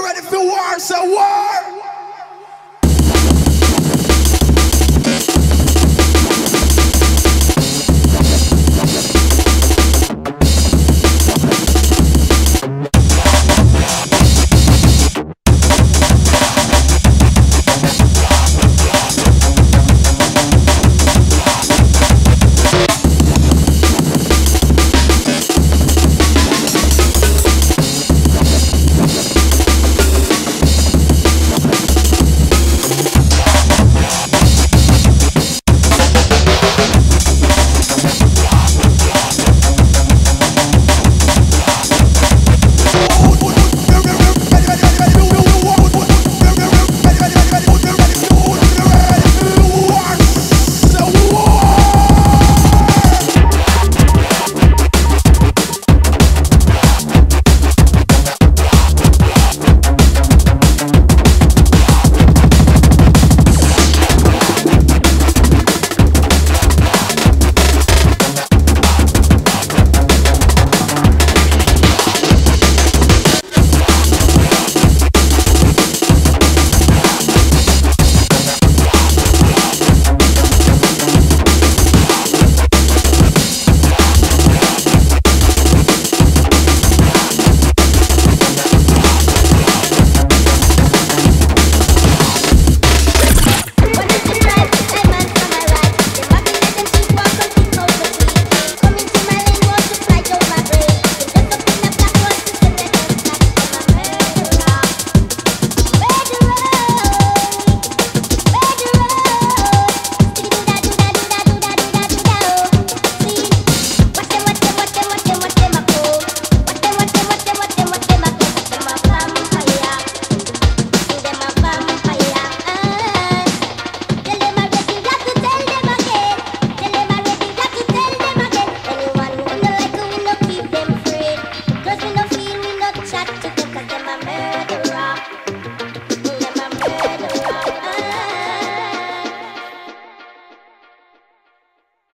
ready for war? So, war!